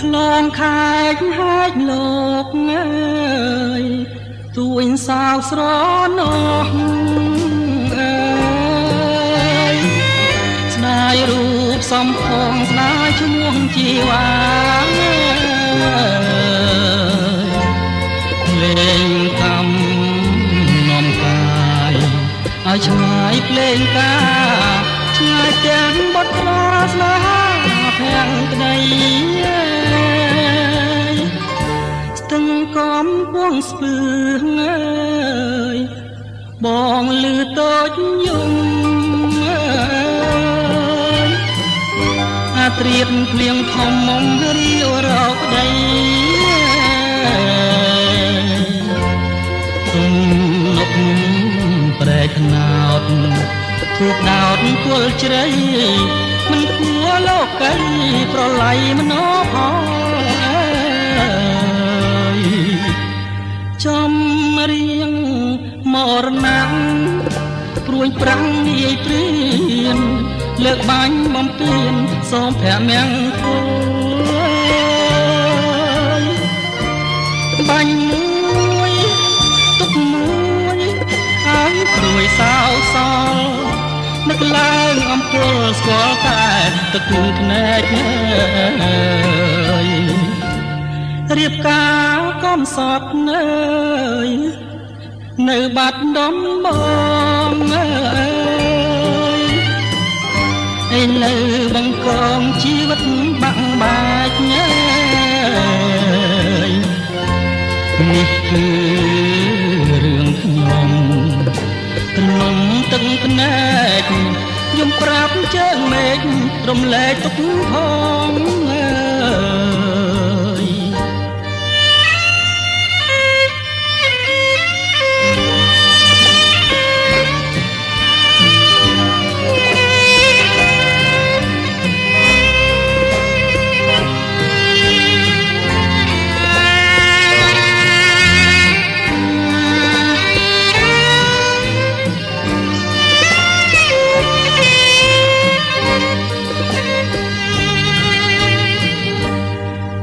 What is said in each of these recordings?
ខ្លងខែកហាច់លោកអើយទួញសោកស្រណោះអើយស្នាយរូបសំផងស្នាយឈ្មោះជីវ៉ាលេងកំនំកាយឲ្យឆ្ងាយភ្លេងកាឆ្ងាយទាំងបត់ប្រាស្នាភាំងក្តី ស្ពឺងអើយបងលឺតូចយំអើយអាត្រៀបភ្លៀងធំមុំរីវរកដីទុំលុកប្រែខ្នោតធូបដោតគល់ជ្រៃមិនគួរលោកីប្រឡ័យមនោផល រៀងមរណៈព្រួយប្រាំងនាយព្រៀនលើកបាញ់បំពេញសូមព្រះមង្គលបាញ់មួយទុកមួយហើយព្រួយសោសល់នឹកឡើងអំពើស្គាល់តែទឹកទូនភ្នែកអើយរៀបការ កំសត់នៅនៅបាត់ដំបងអើយឯនៅបង្កងជីវិតបាក់បាច់ញ៉ើយនេះគឺរឿងខ្ញុំត្រនំទឹកភ្នែកខ្ញុំប្រាប់ជើងមេឃរំលែកទុកផង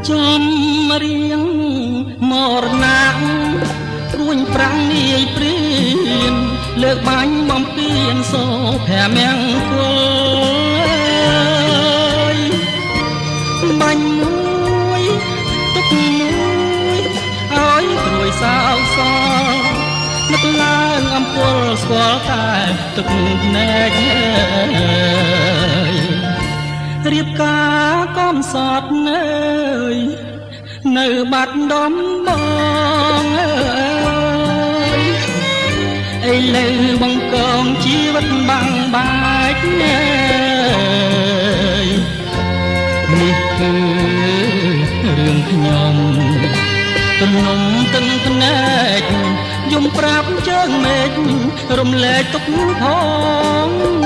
ចំរៀងមរណៈរួញប្រាំងនាយព្រៀនលើកបាញ់បំពេញសូព្រះមង្គលបាញ់មួយទុកមួយឲ្យព្រួយសោកសល់នឹកឡើងអំពើស្គាល់តែទឹកភ្នែកអើយរៀបការកំសត់នៅ នៅបាត់ដំបងអើយឥឡូវបង្កងជីវិតបាំងបាច់ណែនេះគឺរឿងខ្ញុំទំនំទឹកភ្នែកយំប្រាប់ជើងមេឃរំលែកទុកផង